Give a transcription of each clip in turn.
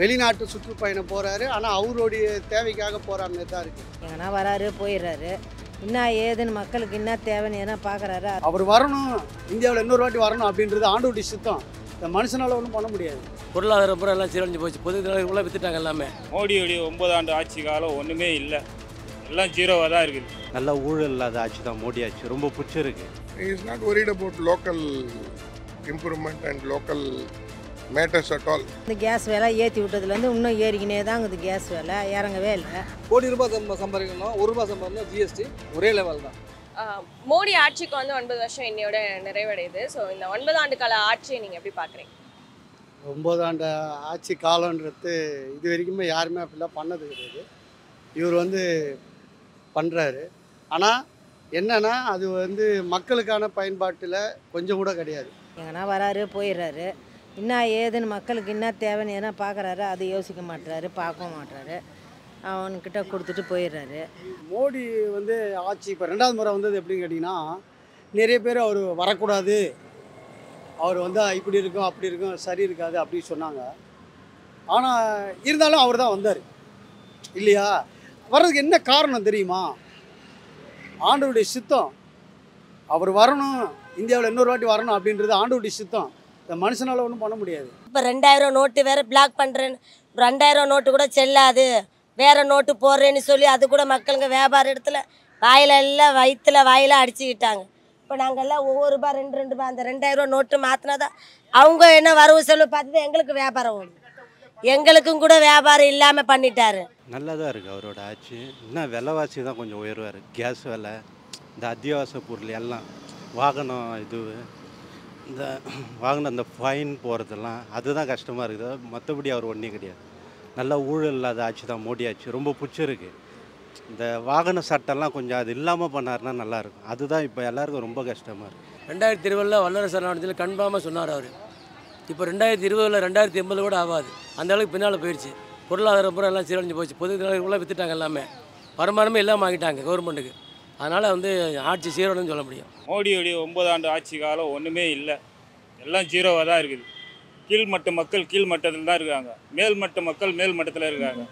வெளிநாட்டு சுற்றுப்பயணம் போகிறாரு ஆனால் அவருடைய தேவைக்காக போகிற மாதிரி தான் இருக்குது எங்கன்னா வராரு போயிடுறாரு. என்ன ஏதுன்னு மக்களுக்கு என்ன தேவைன்னு எதனா பார்க்குறாரு அவர் வரணும். இந்தியாவில் இன்னொரு வாட்டி வரணும் அப்படின்றது ஆண்டோடி சுத்தம். இந்த மனுஷனால் ஒன்றும் பண்ண முடியாது. பொருளாதாரம் பூரா எல்லாம் சீரழிஞ்சு போச்சு. பொது தலைவர்களாக வித்துட்டாங்க எல்லாமே. மோடியுடைய ஒன்பது ஆண்டு ஆட்சி காலம் ஒன்றுமே இல்லை. எல்லாம் ஜீரோவாக தான் இருக்குது. நல்ல ஊழல் இல்லாத ஆட்சி தான் மோடி ஆட்சி. ரொம்ப பிடிச்சிருக்கு. He is not worried about local improvement and matters at all. இந்த கேஸ் விலை ஏற்றி விட்டதுலேருந்து இன்னும் ஏறிக்கினே தான் இருக்குது கேஸ் விலை இறங்கவே இல்லை. கோடி ரூபாய் சம்ப சம்பாதிக்கணும்? ஒரு ரூபாய் சம்பாதிக்கணும்? ஜிஎஸ்டி ஒரே லெவல் தான். மோடி ஆட்சிக்கு வந்து ஒன்பது வருஷம் இன்னையோட நிறைவடையுது. ஸோ இந்த ஒன்பது ஆண்டு கால ஆட்சியை நீங்கள் எப்படி பார்க்குறீங்க? ஒம்பதாண்டு ஆட்சி காலன்றது இது வரைக்குமே யாருமே அப்படிலாம் பண்ணது கிடையாது. இவர் வந்து பண்ணுறாரு ஆனால் என்னன்னா அது வந்து மக்களுக்கான பயன்பாட்டில் கொஞ்சம் கூட கிடையாது. எங்கன்னா வராரு போயிடுறாரு. என்ன ஏதுன்னு மக்களுக்கு என்ன தேவைன்னு எதனா பார்க்குறாரு அதை யோசிக்க மாட்டுறாரு பார்க்கவும் மாட்டுறாரு அவன்கிட்ட கொடுத்துட்டு போயிடுறாரு. மோடி வந்து ஆட்சி இப்போ ரெண்டாவது முறை வந்தது எப்படின்னு கேட்டிங்கன்னா நிறைய பேர் அவர் வரக்கூடாது. அவர் வந்து இப்படி இருக்கும் அப்படி இருக்கும் சரி இருக்காது அப்படின்னு சொன்னாங்க. ஆனால் இருந்தாலும் அவர் தான் வந்தார். இல்லையா? வர்றதுக்கு என்ன காரணம் தெரியுமா? ஆண்டவருடைய சித்தம். அவர் வரணும் இந்தியாவில் இன்னொரு வாட்டி வரணும் அப்படின்றது ஆண்டவருடைய சித்தம். இந்த மனுஷனால் ஒன்றும் பண்ண முடியாது. இப்போ ரெண்டாயிரம் நோட்டு வேற பிளாக் பண்ணுறேன்னு ரெண்டாயிரம் நோட்டு கூட செல்லாது. வேற நோட்டு போடுறேன்னு சொல்லி அது கூட மக்களுங்க வியாபார இடத்துல வாயில எல்லாம் வயிற்றுல வாயில அடிச்சுக்கிட்டாங்க. இப்போ நாங்கள்லாம் ஒவ்வொரு ரூபாய் ரெண்டு ரெண்டு ரூபாய் அந்த ரெண்டாயிரம் நோட்டு மாற்றினாதான் அவங்க என்ன வரவு செலவு பார்த்து எங்களுக்கு வியாபாரம் ஓடும். எங்களுக்கும் கூட வியாபாரம் இல்லாமல் பண்ணிட்டாரு. நல்லதாக இருக்குது அவரோட ஆட்சி. இன்னும் விலைவாசி தான் கொஞ்சம் உயர்வாக இருக்குது கேஸ் விலை இந்த அத்தியாவசிய பொருள் எல்லாம் வாகனம் இது இந்த வாகனம் அந்த ஃபைன் போகிறதெல்லாம் அதுதான் கஷ்டமாக இருக்குது. மற்றபடி அவர் ஒன்றே கிடையாது. நல்ல ஊழல் இல்லாத ஆட்சி தான் மோடி ஆட்சி. ரொம்ப பிடிச்சிருக்கு இந்த வாகன சட்டம்லாம் கொஞ்சம் அது இல்லாமல் பண்ணாருன்னா நல்லாயிருக்கும் அதுதான் இப்போ எல்லாருக்கும் ரொம்ப கஷ்டமாக இருக்குது ரெண்டாயிரத்தி இருபதில் வல்லரசு நாடத்தில் கன்ஃபார்மாக சொன்னார் அவர். இப்போ ரெண்டாயிரத்தி இருபதில் ரெண்டாயிரத்தி எண்பது கூட ஆகாது அந்த அளவுக்கு பின்னால் போயிடுச்சு பொருளாதாரம் பூரா எல்லாம் சீரழிஞ்சு போச்சு. பொது தலைவர்களாக வித்துட்டாங்க எல்லாமே. வருமானமே இல்லாமல் ஆகிட்டாங்க கவர்மெண்ட்டுக்கு அதனால் வந்து ஆட்சி சீரழின்னு சொல்ல முடியும். மோடியுடைய ஒன்பது ஆண்டு ஆட்சி காலம் ஒன்றுமே இல்லை. எல்லாம் ஜீரோவாக தான் இருக்குது. கீழ்மட்ட மக்கள் கீழ்மட்டத்தில் தான் இருக்காங்க. மேல்மட்ட மக்கள் மேல்மட்டத்தில் இருக்காங்க.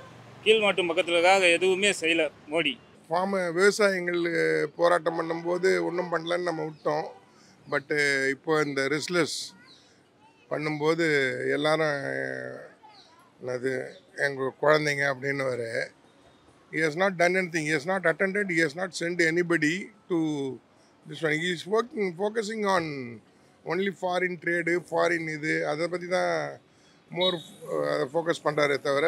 கீழ்மட்ட மக்களுக்காக எதுவுமே செய்யலை மோடி. ஃபார்ம விவசாயிகள் போராட்டம் பண்ணும்போது ஒன்றும் பண்ணலன்னு நம்ம விட்டோம். பட்டு இப்போ இந்த ரெஸ்ட்லெஸ் பண்ணும்போது எல்லாரும் என்னது எங்கள் குழந்தைங்க அப்படின்னு வர He has not done anything. He has not attended. He has not sent anybody to this one. He is working, focusing on only foreign trade foreign இது அதை பற்றி தான் மோர் ஃபோக்கஸ் பண்ணுறாரே தவிர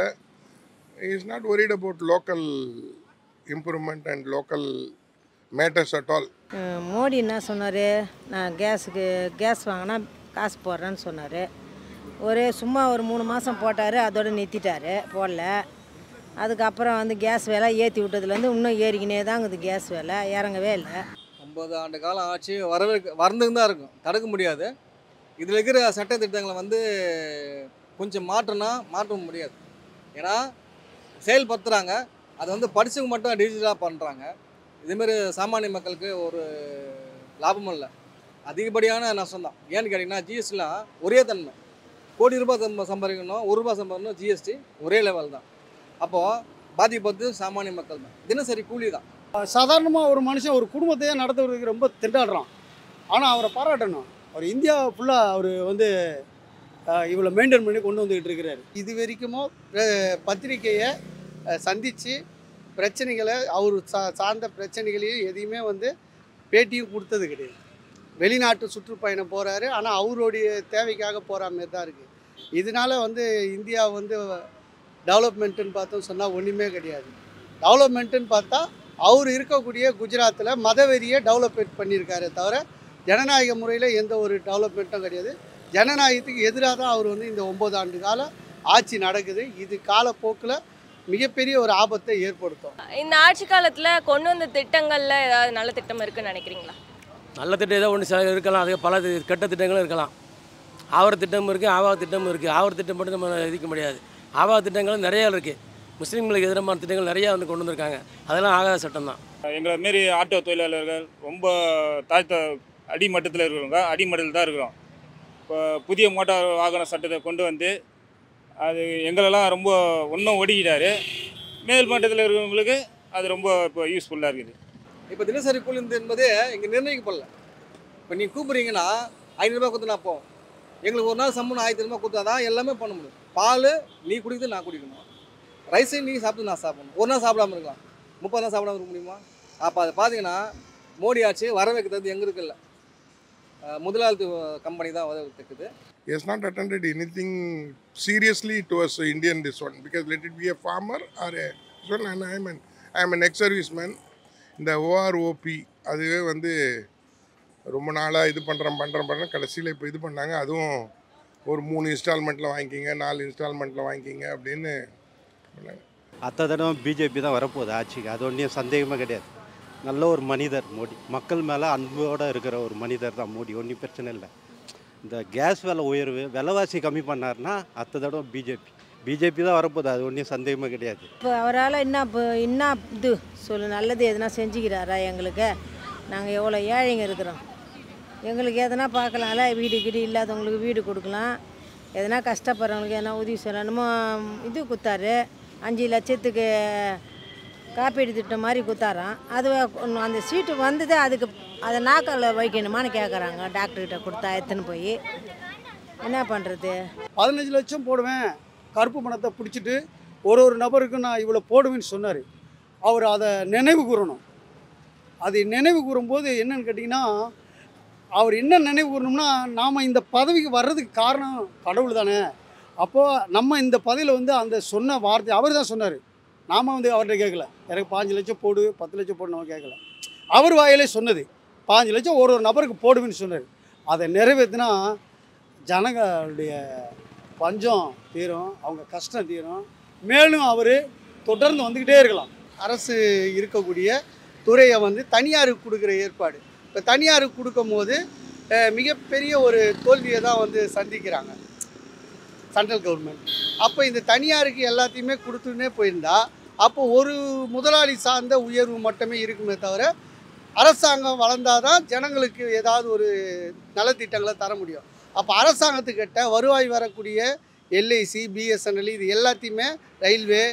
is not worried about local improvement and local matters at all Modi என்ன சொன்னார் நான் கேஸுக்கு கேஸ் வாங்கினா காசு போடுறேன்னு சொன்னார் ஒரே சும்மா ஒரு மூணு மாதம் போட்டார் அதோடு நிறுத்திட்டார் போடல அதுக்கப்புறம் வந்து கேஸ் விலை ஏற்றி விட்டதுலேருந்து இன்னும் ஏறிக்கினே தான் இருக்குது கேஸ் விலை இறங்கவே இல்லை. ஒன்பது ஆண்டு காலம் ஆட்சி வரவே வரந்துக்கு தான் இருக்கும் தடுக்க முடியாது. இதில் இருக்கிற சட்ட திட்டங்களை வந்து கொஞ்சம் மாற்றினா மாற்ற முடியாது. ஏன்னா செயல்படுத்துகிறாங்க அதை வந்து படிச்சவங்க மட்டும் டிஜிட்டலாக பண்ணுறாங்க இதுமாரி சாமானிய மக்களுக்கு ஒரு லாபமும் இல்லை. அதிகப்படியான நஷ்டம் தான். ஏன்னு கேட்டிங்கன்னா ஜிஎஸ்டிலாம் ஒரே தன்மை. கோடி ரூபாய் சம்ப சம்பாதிக்கணும் ஒரு ரூபாய் சம்பாதிக்கணும் ஜிஎஸ்டி ஒரே லெவல் தான். அப்போது பாதிப்பது சாமானிய மக்கள் தான். தினசரி கூலி தான் சாதாரணமாக ஒரு மனுஷன் ஒரு குடும்பத்தையே நடத்துறதுக்கு ரொம்ப திண்டாடுறான். ஆனால் அவரை பாராட்டணும். அவர் இந்தியா ஃபுல்லாக அவர் வந்து இவ்வளோ மெயின்டைன் பண்ணி கொண்டு வந்துக்கிட்டு இருக்கிறாரு. இது வரைக்குமோ பத்திரிகையை பத்திரிக்கையை சந்தித்து பிரச்சனைகளை அவர் சா சார்ந்த பிரச்சனைகளையும் எதையுமே வந்து பேட்டியும் கொடுத்தது கிடையாது. வெளிநாட்டு சுற்றுப்பயணம் போகிறாரு ஆனால் அவருடைய தேவைக்காக போகிற மாதிரி தான் இருக்குது இதனால வந்து இந்தியா வந்து டெவலப்மெண்ட்டுன்னு பார்த்தோம் சொன்னால் ஒன்றுமே கிடையாது. டெவலப்மெண்ட்டுன்னு பார்த்தா அவர் இருக்கக்கூடிய குஜராத்தில் மதவெறியை டெவலப்மெண்ட் பண்ணியிருக்காரே தவிர ஜனநாயக முறையில் எந்த ஒரு டெவலப்மெண்ட்டும் கிடையாது. ஜனநாயகத்துக்கு எதிராக தான் அவர் வந்து இந்த ஒம்பது ஆண்டு கால ஆட்சி நடக்குது. இது காலப்போக்கில் மிகப்பெரிய ஒரு ஆபத்தை ஏற்படுத்தும். இந்த ஆட்சி காலத்தில் கொண்டு வந்த திட்டங்களில் ஏதாவது நல்ல திட்டம் இருக்குன்னு நினைக்கிறீங்களா? நல்ல திட்டம் ஏதோ ஒன்று சில இருக்கலாம். அது பல கெட்ட திட்டங்களும் இருக்கலாம். ஆவர் திட்டம் இருக்குது ஆவா திட்டமும் இருக்குது ஆவர் திட்டம் மட்டும் நம்ம எதிர்க்க முடியாது. ஆவா திட்டங்களும் நிறையா இருக்குது முஸ்லீம்களுக்கு எதிரமான திட்டங்கள் நிறையா வந்து கொண்டு வந்திருக்காங்க. அதெல்லாம் ஆகாத சட்டம் தான். எங்களை மாரி ஆட்டோ தொழிலாளர்கள் ரொம்ப தாழ்த்த அடிமட்டத்தில் இருக்கிறவங்க அடிமட்டத்தில் தான் இருக்கிறோம். இப்போ புதிய மோட்டார் வாகன சட்டத்தை கொண்டு வந்து அது எங்களெல்லாம் ரொம்ப இன்னும் ஒடுக்கிட்டாரு. மேல் மட்டத்தில் இருக்கிறவங்களுக்கு அது ரொம்ப இப்போ யூஸ்ஃபுல்லாக இருக்குது. இப்போ தினசரி கூலி என்பது இங்கே நிர்ணயிக்கப்படல. இப்போ நீங்கள் கூப்பிட்றீங்கன்னா ஐநூறுரூபா கொடுத்து நான் போவோம் எங்களுக்கு ஒரு நாள் சம்பளம் ஆயிரத்தி ரூபாய் கொடுத்தா தான் எல்லாமே பண்ண முடியும். பால் நீ குடிக்கிறது நான் குடிக்கணும். ரைஸையும் நீ சாப்பிட்டு நான் சாப்பிடணும். ஒரு நாள் சாப்பிடாம இருக்கலாம். முப்பது நாள் சாப்பிடாம இருக்க முடியுமா? அப்போ அதை பார்த்தீங்கன்னா மோடி ஆட்சி வர வைக்கிறது எங்கே இருக்குல்ல அஹ் முதலாளித்து கம்பெனி தான் உதவி இருக்குது He not not anything seriously towards the this one because let it be be farmer or or a this one and I am an I இந்த ஓஆர்ஓபி அதுவே வந்து ரொம்ப நாளாக இது பண்ணுறேன் பண்ணுறேன் பண்ணுறேன் கடைசியில் இப்போ இது பண்ணாங்க. அதுவும் ஒரு மூணு இன்ஸ்டால்மெண்ட்டில் வாங்கிக்கிங்க நாலு இன்ஸ்டால்மெண்ட்டில் வாங்கிக்கிங்க அப்படின்னு பண்ணாங்க அத்தை தடவை பிஜேபி தான் வரப்போகுது ஆட்சிக்கு. அது ஒன்றும் சந்தேகமே கிடையாது. நல்ல ஒரு மனிதர் மோடி. மக்கள் மேலே அன்போடு இருக்கிற ஒரு மனிதர் தான் மோடி. ஒன்றும் பிரச்சனை இல்லை. இந்த கேஸ் விலை உயர்வு விலைவாசி கம்மி பண்ணாருன்னா அத்தை தடவை பிஜேபி பிஜேபி தான் வரப்போகுது. அது ஒன்றும் சந்தேகமே கிடையாது. இப்போ அவரால் என்ன இப்போ என்ன இது? சொல்லு நல்லது எதனா செஞ்சுக்கிறாரா எங்களுக்கு? நாங்கள் எவ்வளோ ஏழைங்க இருக்கிறோம். எங்களுக்கு எதனா பார்க்கலாம்ல வீடு கீடு இல்லாதவங்களுக்கு வீடு கொடுக்கலாம். எதனா கஷ்டப்படுறவங்களுக்கு எதனா உதவி செய்யணுமோ இது கொடுத்தாரு அஞ்சு லட்சத்துக்கு காப்பீடு திட்டம் மாதிரி கொடுத்தாராம் அது அந்த சீட்டு வந்தது அதுக்கு அதை நாக்கால் வைக்கணுமான்னு கேட்குறாங்க டாக்டர்கிட்ட கொடுத்தா எடுத்துன்னு போய். என்ன பண்ணுறது பதினஞ்சு லட்சம் போடுவேன். கருப்பு பணத்தை பிடிச்சிட்டு ஒரு ஒரு நபருக்கும் நான் இவ்வளோ போடுவேன்னு சொன்னார். அவர் அதை நினைவு கூறணும். அது நினைவு கூறும்போது என்னன்னு கேட்டிங்கன்னா அவர் என்ன நினைவு கூறணும்னா நாம் இந்த பதவிக்கு வர்றதுக்கு காரணம் கடவுள் தானே. அப்போது நம்ம இந்த பதவியில் வந்து அந்த சொன்ன வார்த்தை அவர் தான் சொன்னார். நாம் வந்து அவர்கிட்ட கேட்கல. எனக்கு பாஞ்சு லட்சம் போடு பத்து லட்சம் போடு நம்ம கேட்கல. அவர் வாயிலே சொன்னது பாஞ்சு லட்சம் ஒரு ஒரு நபருக்கு போடுவேன்னு சொன்னார். அதை நிறைவேற்றினா ஜனங்களுடைய பஞ்சம் தீரும் அவங்க கஷ்டம் தீரும். மேலும் அவர் தொடர்ந்து வந்துக்கிட்டே இருக்கலாம். அரசு இருக்கக்கூடிய துறையை வந்து தனியாருக்கு கொடுக்குற ஏற்பாடு. இப்போ தனியாருக்கு கொடுக்கும் போது மிகப்பெரிய ஒரு தோல்வியை தான் வந்து சந்திக்கிறாங்க. Central government. அப்போ இந்த தனியாருக்கு எல்லாத்தையுமே கொடுத்துன்னே போயிருந்தா அப்போ ஒரு முதலாளி சார்ந்த உயர்வு மட்டுமே இருக்குமே தவிர அரசாங்கம் வளர்ந்தாதான் ஜனங்களுக்கு ஏதாவது ஒரு நலத்திட்டங்களை தர முடியும். அப்போ அரசாங்கத்துக்கிட்ட வருவாய் வரக்கூடிய எல்ஐசி பிஎஸ்என்எல் இது எல்லாத்தையுமே ரயில்வே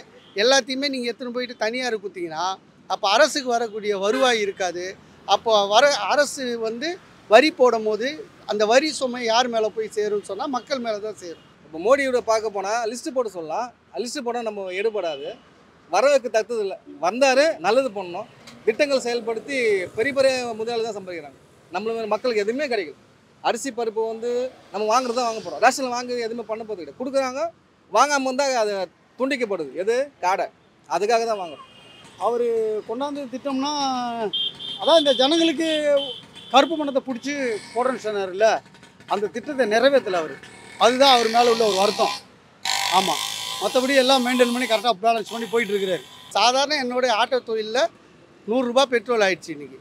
எல்லாத்தையுமே நீங்கள் எடுத்துன்னு போயிட்டு தனியார் கொடுத்தீங்கன்னா அப்போ அரசுக்கு வரக்கூடிய வருவாய் இருக்காது. அப்போ வர அரசு வந்து வரி போடும்போது அந்த வரி சுமை யார் மேலே போய் சேரும்னு சொன்னால் மக்கள் மேலே தான் சேரும். இப்போ மோடியோட பார்க்க போனால் லிஸ்ட்டு போட சொல்லலாம். லிஸ்ட்டு போட்டால் நம்ம எடுபடாது. வரவுக்கு தகுந்தது இல்லை. வந்தார் நல்லது பண்ணணும் திட்டங்கள் செயல்படுத்தி பெரிய பெரிய முதலாளி தான் சம்பாதிக்கிறாங்க. நம்மள மக்களுக்கு எதுவுமே கிடைக்கல. அரிசி பருப்பு வந்து நம்ம வாங்குறது தான் வாங்க போகிறோம் ரேஷனில் வாங்க எதுவுமே பண்ண போகிறது கிடையாது. கொடுக்குறாங்க வாங்காமல் வந்தால் அது துண்டிக்கப்படுது. எது? காடை. அதுக்காக தான் வாங்குறோம். அவர் கொண்டாந்து திட்டம்னா அதான் இந்த ஜனங்களுக்கு கருப்பு மனத்தை பிடிச்சி போடுறேன்னு சொன்னார்ல அந்த திட்டத்தை நிறைவேற்றலை அவர். அதுதான் அவர் மேலே உள்ள ஒரு வருத்தம். ஆமாம் மற்றபடி எல்லாம் மெயின்டைன் பண்ணி கரெக்டாக பேலன்ஸ் பண்ணி போயிட்டுருக்கிறாரு சாதாரண என்னுடைய ஆட்டோ தொழிலில் நூறுரூபா பெட்ரோல் ஆயிடுச்சு இன்றைக்கி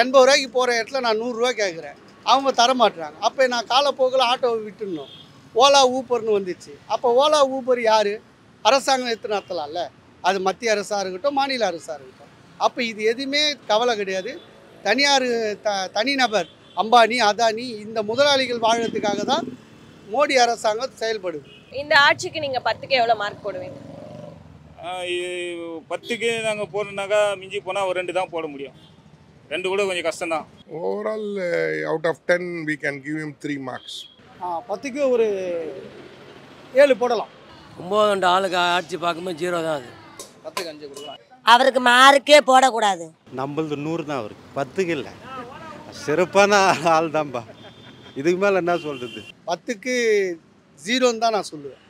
எண்பது ரூபாய்க்கு போகிற இடத்துல நான் நூறுரூவா கேட்குறேன் அவங்க தர மாட்டுறாங்க அப்போ நான் காலப்போக்கில் ஆட்டோவை விட்டுடணும். ஓலா ஊப்பர்னு வந்துச்சு. அப்போ ஓலா ஊப்பர் யார்? அரசாங்கம் எடுத்து நடத்தலாம்ல அது மத்திய அரசாக இருக்கட்டும் மாநில அரசாக இருக்கட்டும். அப்போ இது எதுவுமே கவலை கிடையாது. தனியார் த தனிநபர் அம்பானி அதானி இந்த முதலாளிகள் வாழறதுக்காக தான் மோடி அரசாங்கம் செயல்படுது. இந்த ஆட்சிக்கு நீங்க பத்துக்கு எவ்வளவு மார்க் போடுவீங்க? பத்துக்கு நாங்கள் போடணுன்னாக்கா மிஞ்சி போனால் ஒரு ரெண்டு தான் போட முடியும். ரெண்டு கூட கொஞ்சம் கஷ்டம்தான். Overall out of ten we can give him three marks பத்துக்கு ஒரு ஏழு போடலாம். ஒம்பது ஆளுக்கு ஆட்சி பார்க்கும்போது ஜீரோ தான் அது. பத்துக்கு அஞ்சு கொடுக்கலாம். அவருக்கு மார்க்கே போடக்கூடாது. நம்மளது நூறு தான் அவருக்கு. பத்துக்கு இல்லை. சிறப்பான ஆள் தான்ப்பா இதுக்கு மேலே என்ன சொல்கிறது பத்துக்கு ஜீரோன்னு தான் நான் சொல்லுவேன்.